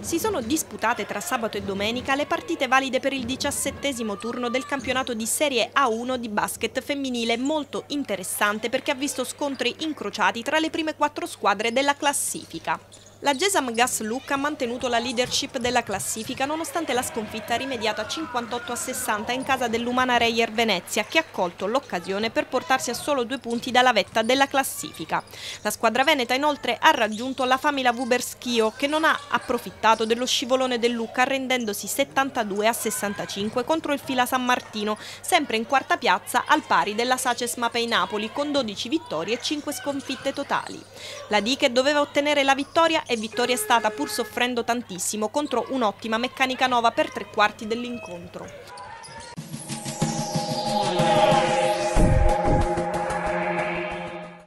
Si sono disputate tra sabato e domenica le partite valide per il diciassettesimo turno del campionato di Serie A1 di basket femminile molto interessante perché ha visto scontri incrociati tra le prime quattro squadre della classifica. La Gesam Gas Lucca ha mantenuto la leadership della classifica nonostante la sconfitta rimediata 58 a 60 in casa dell'Umana Reyer Venezia che ha colto l'occasione per portarsi a solo due punti dalla vetta della classifica. La squadra veneta inoltre ha raggiunto la Famila Vuberschio che non ha approfittato dello scivolone del Lucca rendendosi 72 a 65 contro il Fila San Martino, sempre in quarta piazza al pari della Saces Mapei Napoli con 12 vittorie e 5 sconfitte totali. La Diche doveva ottenere la vittoria e vittoria è stata pur soffrendo tantissimo contro un'ottima meccanica nova per tre quarti dell'incontro.